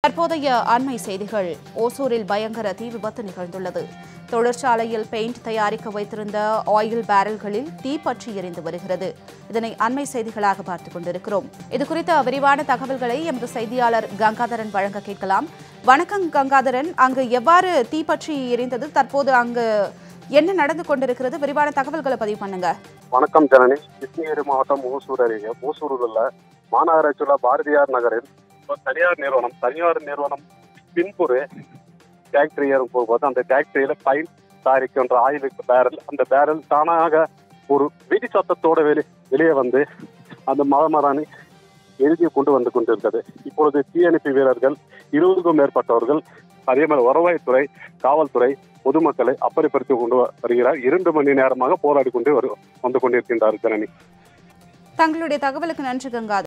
தற்போதைய அண்மை செய்திகள். ஓசூரில் பயங்கர தீ விபத்து நிகழ்ந்துள்ளது. தொழிற்சாலையில் பெயிண்ட் தயாரிக்க வைத்திருந்த ஆயில் பேரல்களில் தீ பற்றி எரிந்து வருகிறது. இதனை அண்மை செய்திகளாக பார்த்துக் கொண்டிருக்கிறோம். இது குறித்த விரிவான தகவல்களை எமது செய்தியாளர் கங்காதரன் வழங்க கேட்கலாம். வணக்கம் கங்காதரன். அங்கு எவ்வாறு தீ பற்றி எரிந்தது? தற்போது அங்கு என்ன நடந்து கொண்டிருக்கிறது? விரிவான தகவல்களை பதிவு பண்ணுங்க. வணக்கம் ஜனனி. கிருஷ்ணகிரி மாவட்டம் ஓசூர் அருகே. ஓசூரில் உள்ள மாநகராட்சி பாரதியார் நகரில் இப்போ தனியார் நிறுவனம் தனியார் நிறுவனம் பின்புறு ஃபேக்டரி போகும்போது அந்த ஃபேக்டரியில பைன் தயாரிக்கின்ற ஆயில் பேரல் அந்த பேரல் தானாக ஒரு வெடி சத்தத்தோட வெளி வெளியே வந்து அந்த மகமராணி எழுதி கொண்டு வந்து கொண்டிருந்தது. இப்பொழுது தீயணைப்பு வீரர்கள் இருபதுக்கும் மேற்பட்டவர்கள் அதே மாதிரி வருவாய்த்துறை காவல்துறை பொதுமக்களை அப்புறப்படுத்தி கொண்டு வருகிறார். இரண்டு மணி நேரமாக போராடி கொண்டு வந்து கொண்டிருக்கின்றார் ஜனனி. தங்களுடைய தகவலுக்கு நன்றி கங்காதரன்